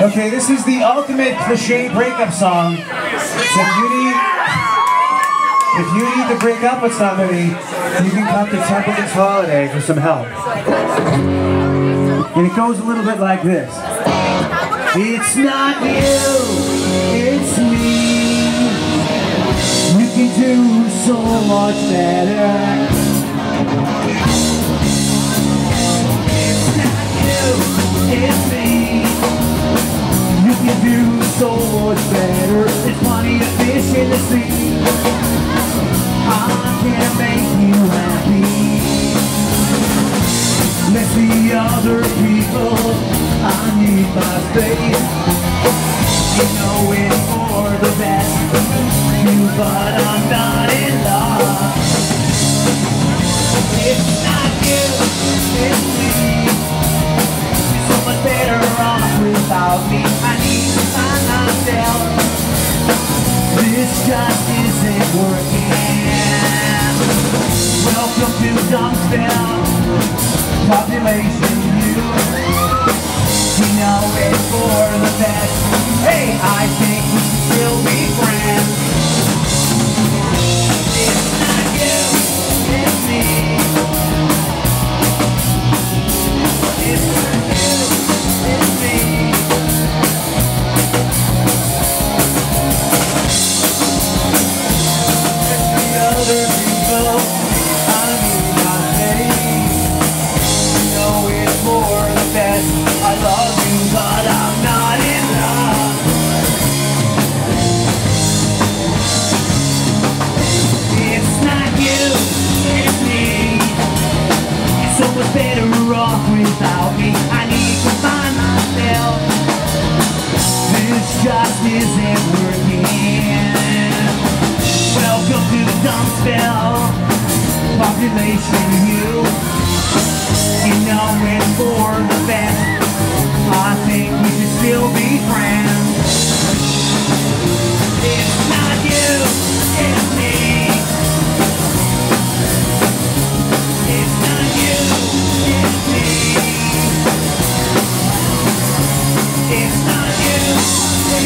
Okay, this is the ultimate cliche breakup song. So if you need, if you need to break up with somebody, you can come to Templeton's Holiday for some help. And it goes a little bit like this. It's not you, it's me. You can do so much better. The other people. I need my space. You know it's for the best. You, but I'm not in love. It's not you, it's me. You're so much better off without me. I need to find myself. This just isn't working. Welcome to Dumpsville. Population you. You know it's for the best. Hey, I without me. I need to find myself. This just isn't working. Welcome to the. Population. You